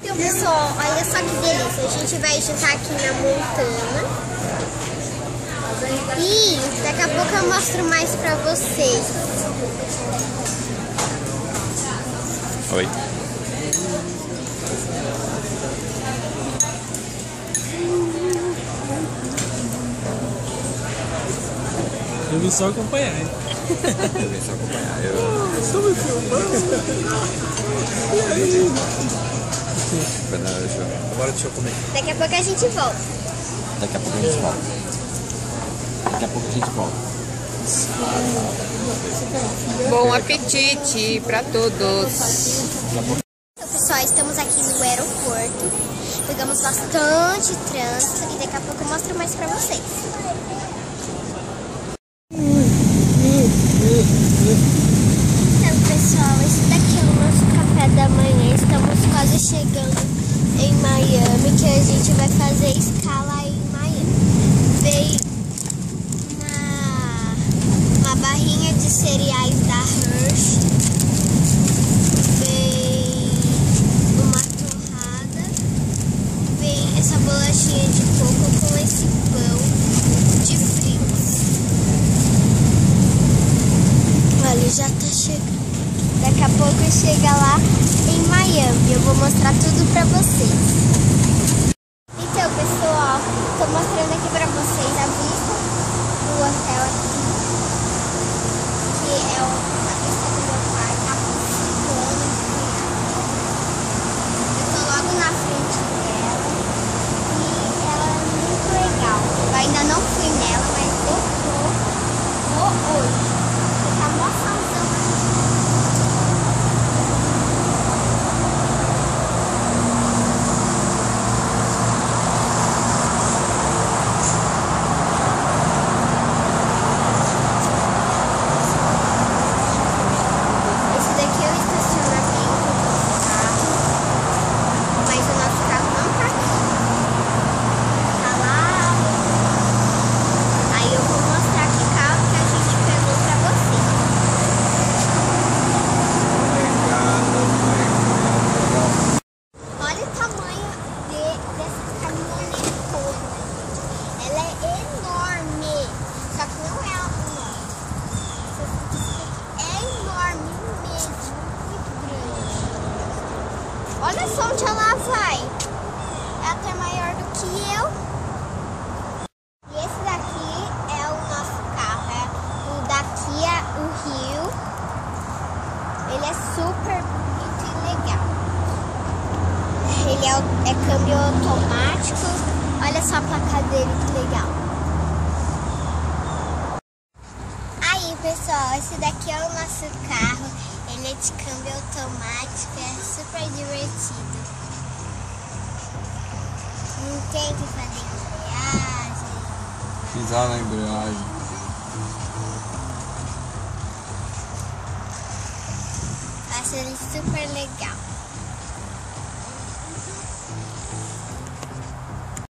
Então, pessoal, olha só que delícia. A gente vai juntar aqui na montana. E daqui a pouco eu mostro mais pra vocês. Oi. Eu vim só acompanhar, hein? Eu vim só acompanhar. Eu... Estou me filmando. E aí? Agora deixa eu comer. Daqui a pouco a gente volta. Daqui a pouco a gente volta. Daqui a pouco a gente volta. Bom apetite para todos. Então, pessoal, estamos aqui no aeroporto. Pegamos bastante trânsito e daqui a pouco eu mostro mais pra vocês. Então, pessoal, esse daqui é o nosso café da manhã. Estamos quase chegando em Miami, que a gente vai fazer escala em Miami. Veio uma, uma barrinha de cereais da Hershey. Vem uma torrada. Vem essa bolachinha de coco com esse pão de frios. Olha, já tá chegando. Daqui a pouco chega lá em Miami. Eu vou mostrar tudo pra vocês. Então, pessoal, tô mostrando aqui pra vocês a vista do hotel aqui. Que é o- a vista do meu quarto, a piscina. Eu tô logo na frente dela. E ela é muito legal. Eu ainda não fui nela, mas eu vou, vou hoje. Tá mó solzão aqui. Esse daqui é o estacionamento do carro. Mas o nosso carro não tá aqui. Tá lá. Aí eu vou mostrar que carro que a gente pegou pra vocês. Olha o tamanho de, dessa caminhonetona. Ela é enorme. Só que não é uma. É enorme mesmo. Muito grande. Olha só onde ela vai. É até maior do que eu. E esse daqui é o nosso carro. É o da Kia, o Rio. Ele é super bonito e legal. Ele é, é câmbio automático. Olha só a placa dele, que legal. Aí, pessoal, esse daqui é o nosso carro. Ele é de câmbio automático, tem que fazer embreagem. Pisar na embreagem. Acho ele super legal.